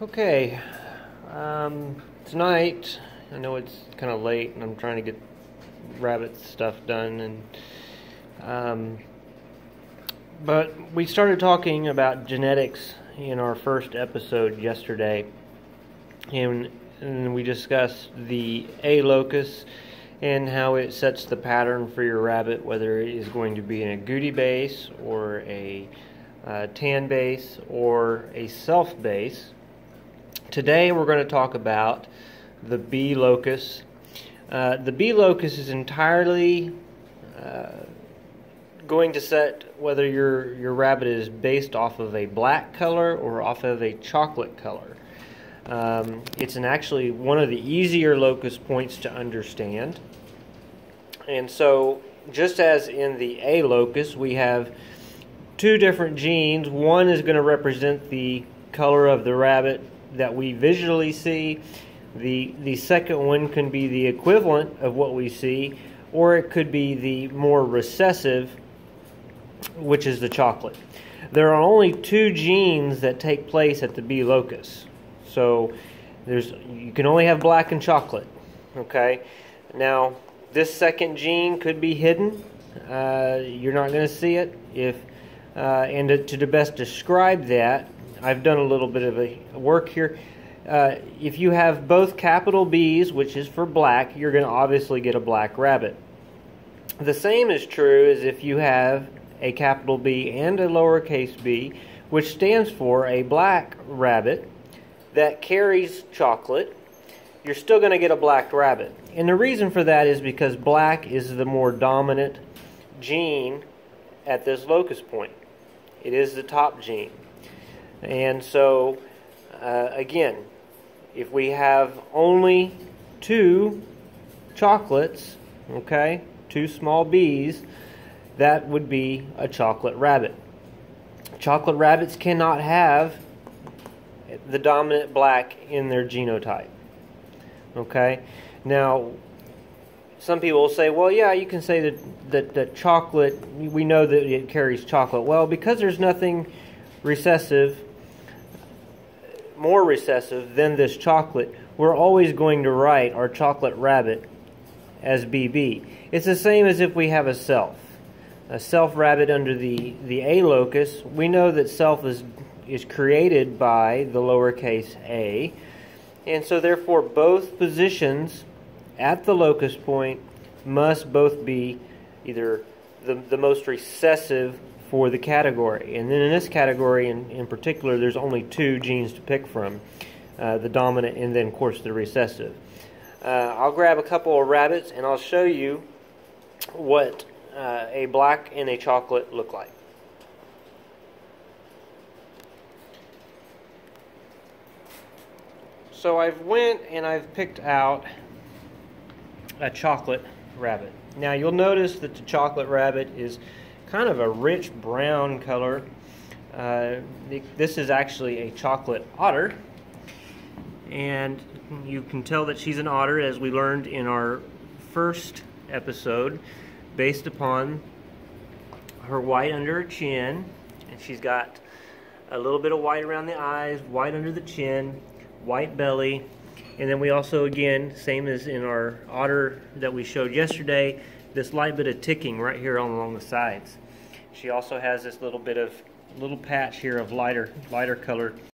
Okay, um, tonight, I know it's kind of late and I'm trying to get rabbit stuff done and um, but we started talking about genetics in our first episode yesterday and, and we discussed the A locus and how it sets the pattern for your rabbit whether it is going to be in a Agouti base or a uh, tan base or a self base Today we're going to talk about the B locus. Uh, the B locus is entirely uh, going to set whether your, your rabbit is based off of a black color or off of a chocolate color. Um, it's an actually one of the easier locus points to understand. And so, just as in the A locus, we have two different genes. One is going to represent the color of the rabbit that we visually see. The, the second one can be the equivalent of what we see, or it could be the more recessive, which is the chocolate. There are only two genes that take place at the B locus. So there's you can only have black and chocolate. Okay? Now, this second gene could be hidden. Uh, you're not going to see it. If uh, and to, to best describe that, I've done a little bit of a work here. Uh, if you have both capital B's, which is for black, you're going to obviously get a black rabbit. The same is true as if you have a capital B and a lowercase b, which stands for a black rabbit that carries chocolate. You're still going to get a black rabbit. And the reason for that is because black is the more dominant gene at this locus point. It is the top gene. And so, uh, again, if we have only two chocolates, okay, two small bees, that would be a chocolate rabbit. Chocolate rabbits cannot have the dominant black in their genotype. Okay? Now, some people will say, well, yeah, you can say that, that, that chocolate, we know that it carries chocolate. Well, because there's nothing recessive more recessive than this chocolate, we're always going to write our chocolate rabbit as BB. It's the same as if we have a self. A self rabbit under the, the A locus, we know that self is, is created by the lowercase a, and so therefore both positions at the locus point must both be either the, the most recessive for the category. And then in this category in, in particular, there's only two genes to pick from, uh, the dominant and then, of course, the recessive. Uh, I'll grab a couple of rabbits and I'll show you what uh, a black and a chocolate look like. So I've went and I've picked out a chocolate rabbit. Now you'll notice that the chocolate rabbit is kind of a rich brown color. Uh, this is actually a chocolate otter. And you can tell that she's an otter as we learned in our first episode based upon her white under her chin. And she's got a little bit of white around the eyes, white under the chin, white belly. And then we also, again, same as in our otter that we showed yesterday, this light bit of ticking right here along the sides. She also has this little bit of little patch here of lighter lighter colored